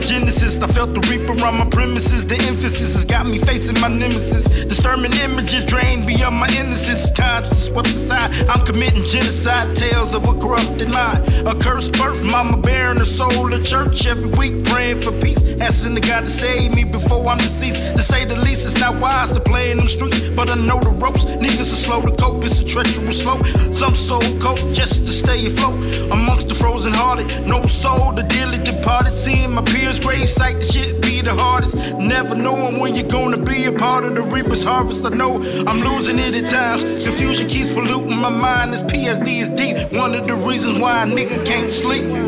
genesis. I felt the reaper on my premises. The emphasis has got me facing my nemesis. Disturbing images drained beyond my innocence. Conscience swept aside. I'm committing genocide. Tales of a corrupted mind. A cursed birth. Mama bearing the soul of church every week, praying for peace. Asking the God to save me before I'm deceased. To say the least, it's not wise to play in them streets, but I know the ropes. Niggas are slow to cope. It's a treacherous slope. Some soul cope just to stay afloat amongst the frozen hearted. No soul, the dearly departed. Seeing my peers' grave site, the shit be the hardest. Never knowing when you're gonna be a part of the reaper's harvest. I know I'm losing it at times. Confusion keeps polluting my mind. This PTSD is deep. One of the reasons why a nigga can't sleep.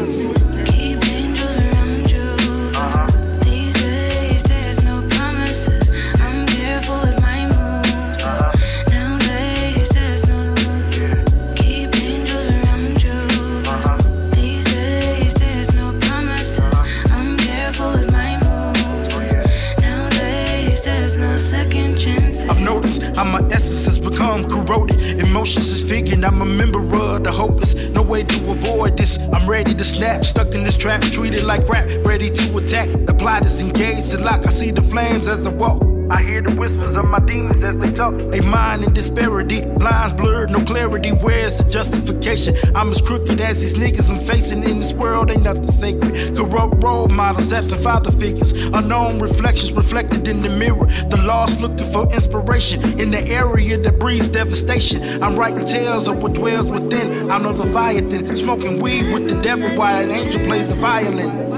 Become corroded. Emotions is figured, I'm a member of the hopeless. No way to avoid this. I'm ready to snap, stuck in this trap, treated like rap, ready to attack. The plot is engaged, the lock. I see the flames as I walk. I hear the whispers of my demons as they talk. A mind in disparity, lines blurred, no clarity. Where's the justification? I'm as crooked as these niggas I'm facing in this world. Ain't nothing sacred. Corrupt role models, absent father figures, unknown reflections reflected in the mirror. The lost looking for inspiration in the area that breeds devastation. I'm writing tales of what dwells within. I'm a leviathan, smoking weed with the devil while an angel plays the violin.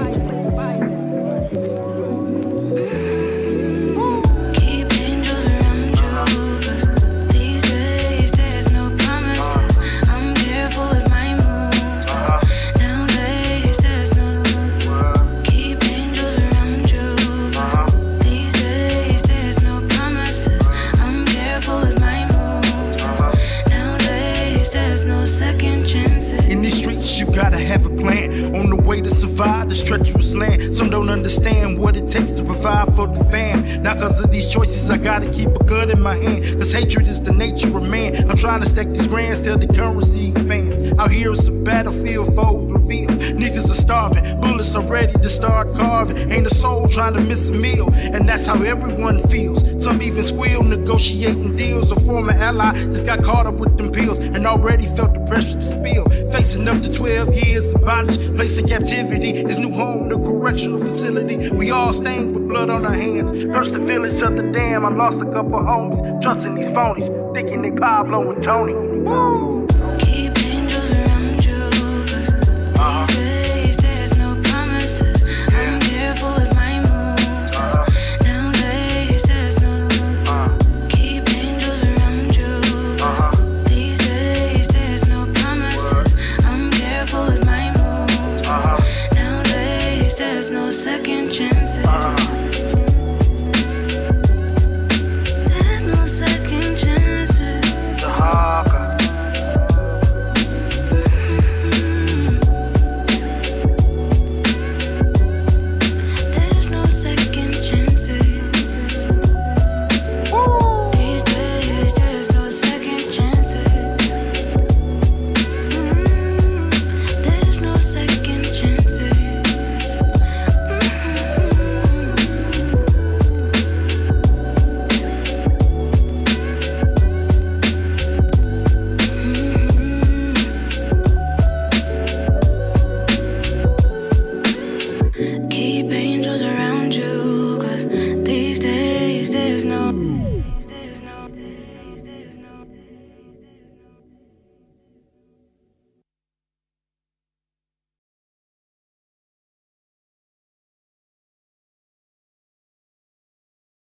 Gotta have a plan on the way to survive this treacherous land. Some don't understand what it takes to provide for the fam. Now, cause of these choices, I gotta keep a gun in my hand. Cause hatred is the nature of man. I'm trying to stack these grands till the currency expands. Out here, it's a battlefield, foes reveal. Niggas are starving, bullets are ready to start carving. Ain't a soul trying to miss a meal, and that's how everyone feels. Some even squeal, negotiating deals. A former ally just got caught up with them pills and already felt the pressure to spill. Facing up to 12 years of bondage, place in captivity. His new home, the correctional facility. We all stained with blood on our hands. Curse the village of the dam. I lost a couple homies, trusting these phonies, thinking they Pablo and Tony. Woo! no second chances. Uh.